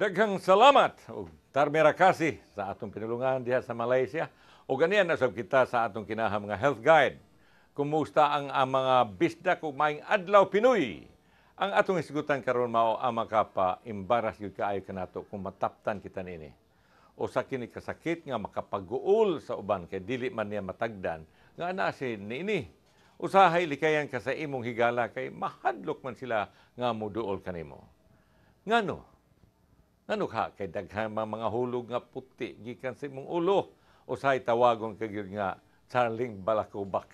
Daghang salamat ug tarmira kasi sa atong pinulungan diha sa Malaysia. O ganiyan na sab kita sa atong kinahang mga health guide. Kumusta ang, ang mga bisdak ug maing adlaw Pinoy? Ang atong isgutan karon mao ang makapa embaras gyud kaayo kanato kung mataptan kita nini. O sa kini kasakit nga makapaguol sa uban kay dili man niya matagdan nga ana si niini. Usahay likayan ka sa imong higala kay mahadlok man sila nga muduol kanimo. Ngano? Ngano ka kay daghang mga hulog nga puti gikan sa imong ulo usahay tawagon ka gyud nga Charling Balakubak.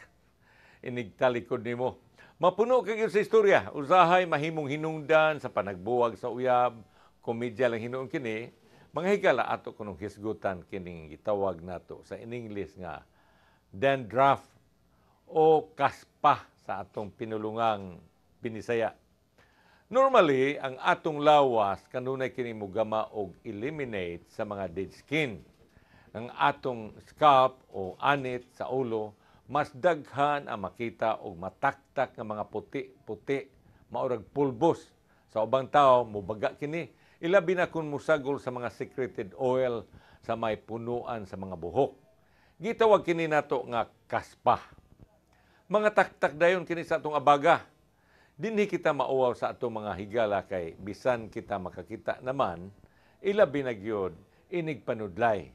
Inigtalikod nimo. Mapuno ka gyud sa istorya. Usahay mahimong hinungdan sa panagbuwag sa uyab, komedya lang hinuon kini. Mga higala ato kunong hisgutan kining gitawag nato sa in English nga dandruff o kaspa sa atong pinulungang binisaya. Normally, ang atong lawas kanunay kini mugama og eliminate sa mga dead skin. Ang atong scalp o anit sa ulo mas daghan ang makita og mataktak nga mga puti-puti maurag pulbos sa ubang tao mubaga kini ilabi na kung musagol sa mga secreted oil sa may punuan sa mga buhok. Gitawag kini nato nga kaspa. Mga taktak dayon kini sa atong abaga. Dinhi kita mauwaw sa atong mga higala kay bisan kita makakita naman, ilabi na gyud inig panudlay.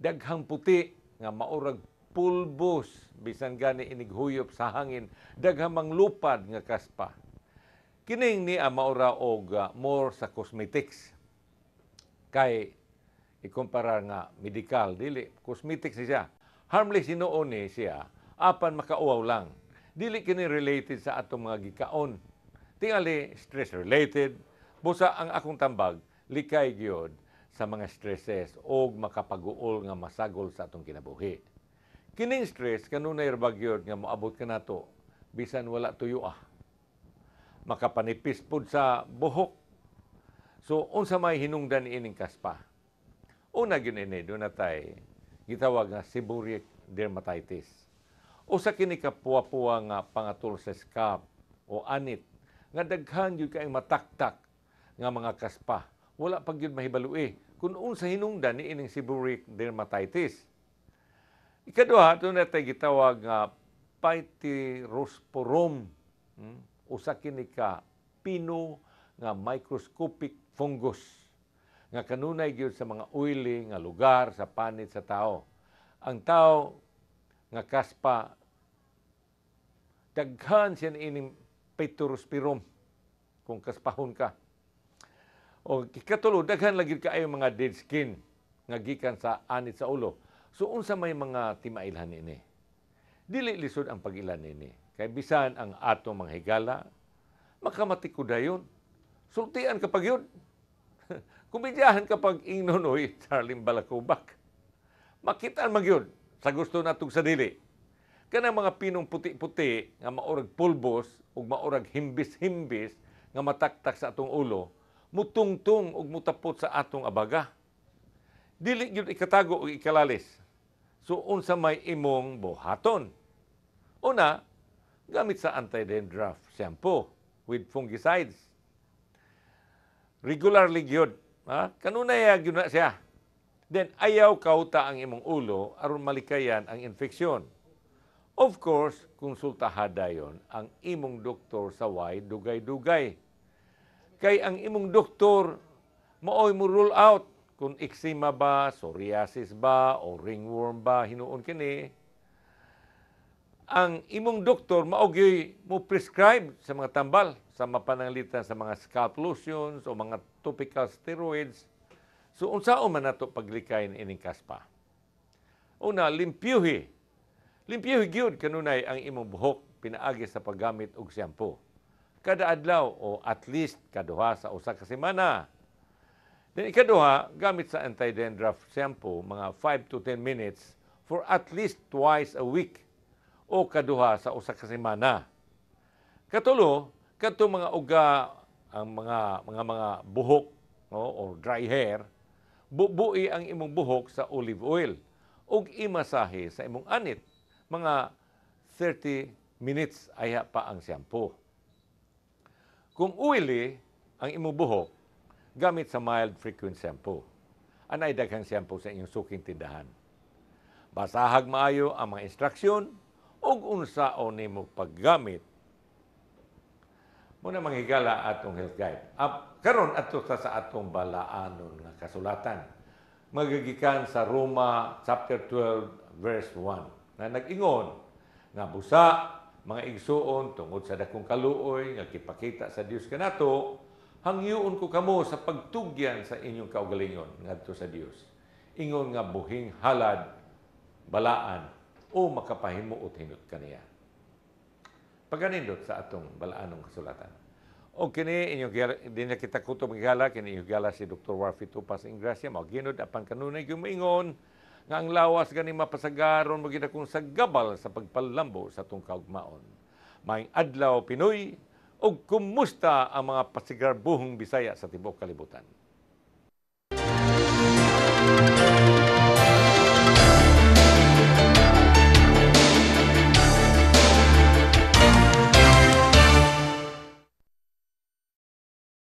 Daghang puti nga maurag pulbos bisan gani inig huyop sa hangin daghang manglupad nga kaspa. Kining ni maura og uh, more sa cosmetics. Kay ikumpara nga medical dili cosmetics siya. Harmless hinuon ni siya apan makauaw lang. Dili kini related sa atong mga gikaon. Tingali stress related. Busa ang akong tambag likay gyud sa mga stresses o makapaguol nga masagol sa atong kinabuhi. Kining stress kanunay ra bagyod nga moabot ka nato bisan wala tuyo ah makapanipis pud sa buhok. So unsa may hinungdan ining kaspa? Una gyud ini do na tay gitawag nga seborrheic dermatitis. Usa kini ka puwa-puwa nga pangatol sa scalp o anit nga daghan gyud kay mataktak nga mga kaspa. Wala pa gyud mahibalui kung unsa hinungdan ni ining seborrheic dermatitis. Ikaduha, ito na tayo gitawag nga phytosporium. Hmm? usa kini ka pino nga microscopic fungus nga kanunay gyud sa mga oily nga lugar sa panit sa tao. Ang tao nga kaspa daghan siya ining phytosporium kung kaspahon ka. O katulo daghan lagi kaayo mga dead skin nga gikan sa anit sa ulo. So unsa may mga timailhan ini? Dili lisod ang pagilan ini Kay bisan ang atong mga higala, makamatikudayon. Sultian kapag yun. Kumidyahan kapag ingnonoy, Charlie Balakubak. Makitaan mag yun sa gusto natong sa dili. Kanang mga pinong puti-puti nga maurag pulbos ug maurag himbis-himbis nga mataktak sa atong ulo, mutungtong ug mutapot sa atong abaga. Dili gyud ikatago ug ikalalis. So unsa may imong buhaton? Una, gamit sa anti-dandruff shampoo with fungicides. Regularly gyud, ha? Kanunay gyud na siya. Then ayaw kauta ang imong ulo aron malikayan ang infeksyon. Of course, konsultaha dayon ang imong doktor sa way dugay-dugay. Kay ang imong doktor maoy mo rule out kung eczema ba, psoriasis ba, o ringworm ba, hinuon kini, ang imong doktor maogi mo prescribe sa mga tambal sa mapananglitan sa mga scalp lotions o mga topical steroids. So unsao man nato paglikayin ining kaspa? Una, limpyuhi. Limpyuhi gyud kanunay ang imong buhok pinaagi sa paggamit og shampoo. Kada adlaw o at least kaduha sa usa ka semana. Then ikaduha, gamit sa anti-dandruff shampoo mga 5 to 10 minutes for at least twice a week o kaduha sa usa ka semana. Katulo, kadto mga uga ang mga mga mga buhok no, or dry hair, bubuhi ang imong buhok sa olive oil ug imasahe sa imong anit mga 30 minutes aya pa ang shampoo. Kung oily ang imong buhok, gamit sa mild frequent shampoo. Anay daghang shampoo sa inyong suking tindahan. Basahag maayo ang mga instruksyon ug unsaon nimo paggamit Muna manghigala atong health guide. Up, karon ato sa atong balaanon nga kasulatan. Magagikan sa Roma chapter 12 verse 1 na nag-ingon nga busa mga igsuon tungod sa dakong kaluoy nga kipakita sa Dios kanato hangyoon ko kamo sa pagtugyan sa inyong kaugalingon ngadto sa Dios. Ingon nga buhing halad balaan o makapahimuot hinot kaniya paganindot sa atong balaanong kasulatan. O kini inyong gala- di na kita kuto magigala kini inyong gala si Dr. Warfi Tupas Ingracia mao ginod apan kanunay gumingon nga ang lawas gani mapasagaron mo gid akong sagabal sa pagpalambo sa atong kaugmaon. Maing adlaw Pinoy ug kumusta ang mga pasigarbuhong Bisaya sa tibuok kalibutan.